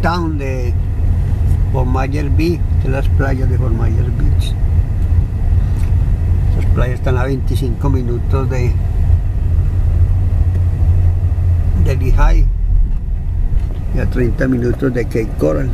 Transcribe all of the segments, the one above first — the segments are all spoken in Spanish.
downtown de Fort Myers Beach, de las playas de Fort Myers Beach. Las playas están a 25 minutos de, de Lehigh y a 30 minutos de Cape Coral.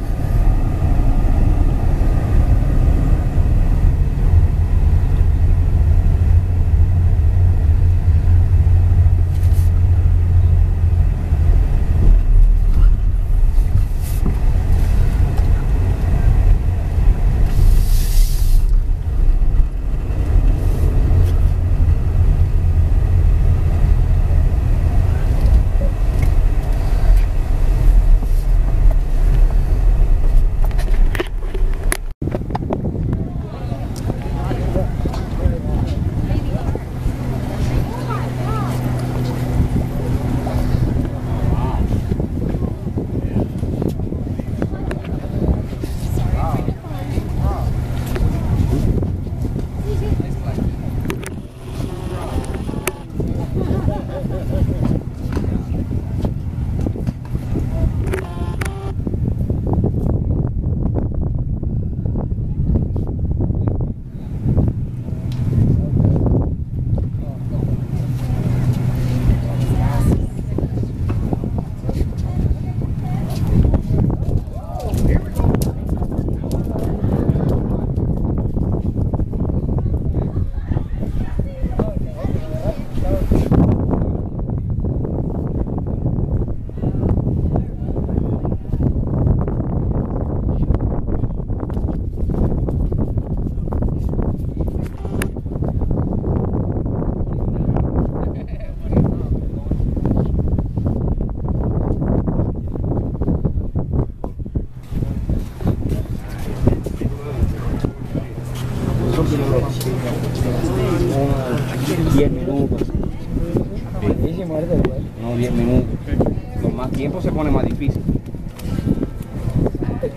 Se pone más difícil.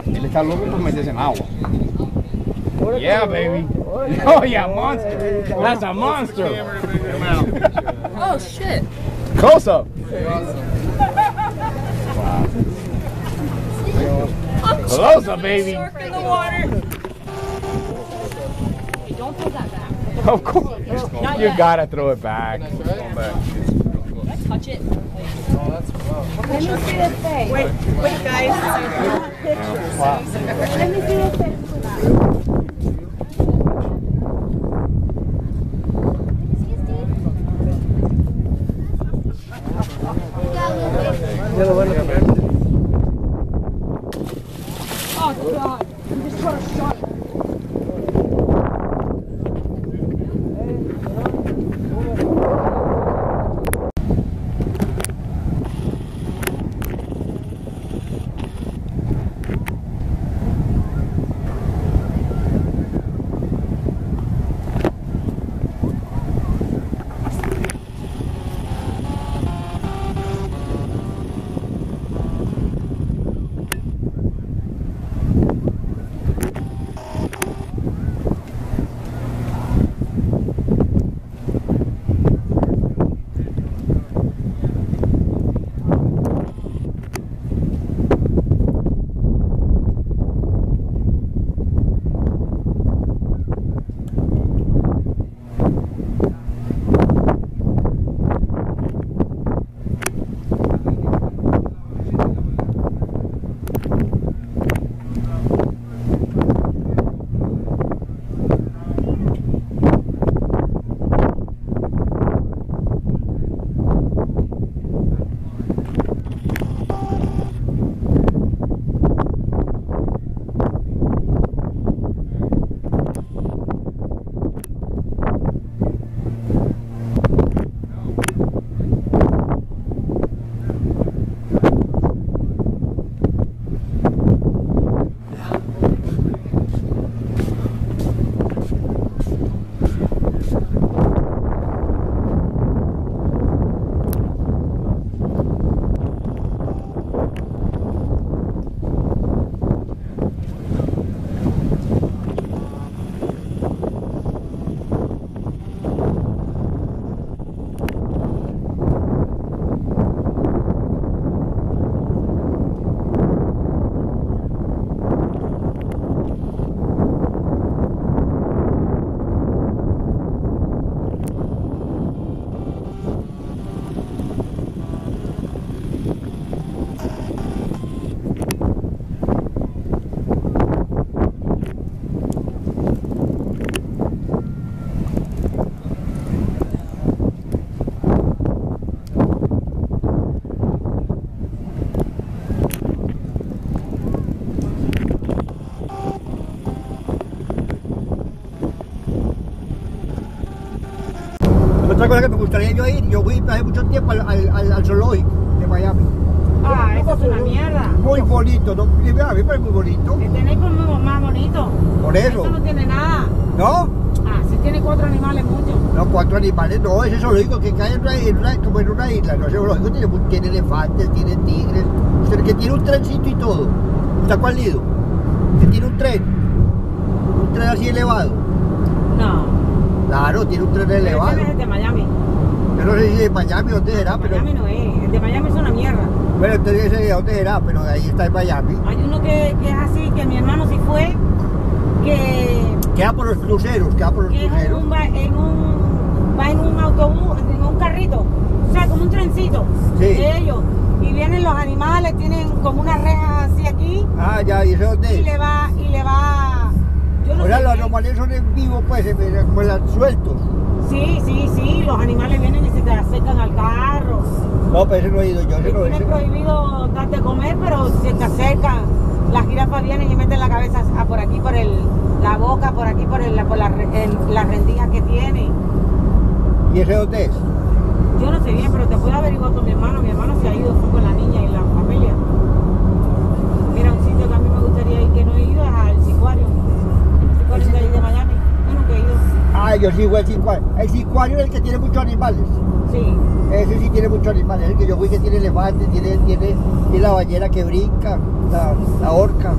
Él está loco por meterse en agua. Yeah, baby. Oh, yeah, monster. That's a monster. Oh shit. Close up. Close up, baby. Shark in the water. Hey, don't throw that back. Of course. You gotta throw it back. Come back. Let's touch it. Let me see the face. Wait, wait, guys. Let me see the face. Cosa que me gustaría yo ir, yo fui hace mucho tiempo al, al, al- al zoológico de Miami. Ah, eso es una mierda. Muy bonito, ¿no? A mí me muy bonito. Que tenéis como más bonito. Por eso. Esto no tiene nada. ¿No? Ah, sí tiene cuatro animales mucho. No, cuatro animales, no, ese zoológico que cae en una, en una- como en una isla, no, ese zoológico tiene, tiene elefantes, tiene tigres, usted que tiene un trencito y todo. ¿Está cuál nido? Que tiene un tren, un tren así elevado. No. Claro, tiene un tren Pero elevado. ese es el de Miami. Yo no sé si de Miami o dónde será, pero... Miami no es. El de Miami es una mierda. Bueno, entonces ese de dónde será, pero ahí está en Miami. Hay uno que, que es así, que mi hermano sí fue, que, Queda por los cruceros, queda por los que es cruceros. un, va, en un, va en un autobús, en un carrito, o sea, como un trencito Sí. de ellos. Y vienen los animales, tienen como una reja así aquí, Ah, ya, ¿y ese y dónde es? le va, y le va, no O sea, sé los animales son en vivo, pues, como las sueltos. Sí, sí, sí, los animales vienen y se te acercan al carro. No, pero ese no he ido yo, ese Y no prohibido darte a comer, pero se te acercan. Las jirafas vienen y meten la cabeza a por aquí, por el, la boca, por aquí, por, el, por la, el- las rendijas que tiene. ¿Y ese dónde es? Yo no sé bien, pero te puedo averiguar con mi hermano. Mi hermano se ha ido fue con la niña y la familia. Mira, un sitio que a mí me gustaría ir que no he ido es al Sicuario. El Sicuario de ahí de Miami. Yo nunca he ido. Ah, yo sí fui al cicuario. El cicuario es el que tiene muchos animales. Sí. Ese sí tiene muchos animales. El que yo fui que tiene elefantes, tiene, tiene, tiene la ballena que brinca, la, la orca.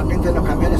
El de los camiones